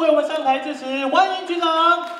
为我们上台致辞，欢迎局长。